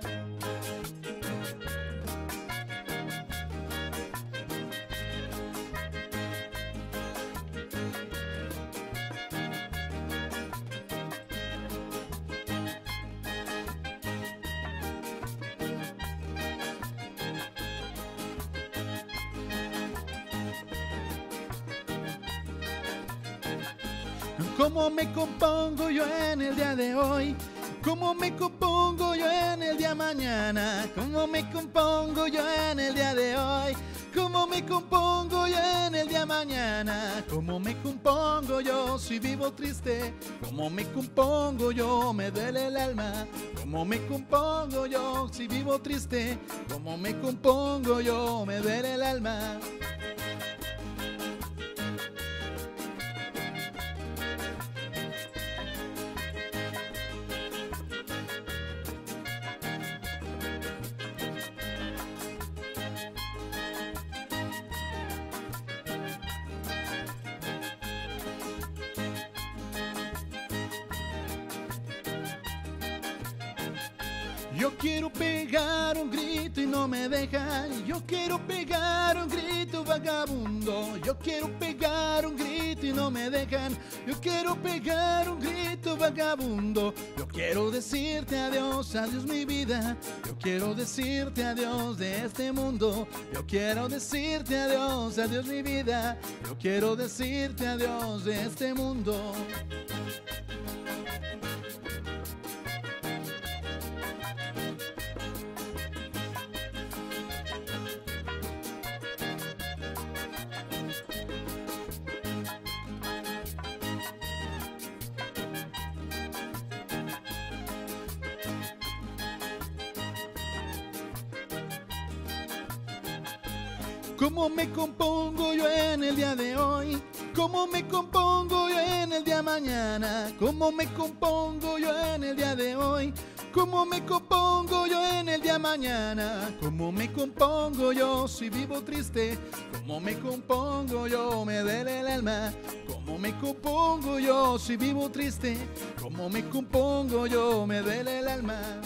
Thank you. ¿Cómo me compongo yo en el día de hoy? ¿Cómo me compongo yo en el día mañana? ¿Cómo me compongo yo en el día de hoy? ¿Cómo me compongo yo en el día mañana? ¿Cómo me compongo yo si vivo triste? ¿Cómo me compongo yo? Me duele el alma. ¿Cómo me compongo yo si vivo triste? ¿Cómo me compongo yo? Me duele el alma. Yo quiero pegar un grito y no me dejan. Yo quiero pegar un grito vagabundo. Yo quiero pegar un grito y no me dejan. Yo quiero pegar un grito vagabundo. Yo quiero decirte adiós, adiós mi vida. Yo quiero decirte adiós de este mundo. Yo quiero decirte adiós, adiós mi vida. Yo quiero decirte adiós de este mundo. ¿Cómo me compongo yo en el día de hoy? ¿Cómo me compongo yo en el día mañana? ¿Cómo me compongo yo en el día de hoy? ¿Cómo me compongo yo en el día mañana? ¿Cómo me compongo yo si vivo triste? ¿Cómo me compongo yo? Me duele el alma. ¿Cómo me compongo yo si vivo triste? ¿Cómo me compongo yo? Me duele el alma.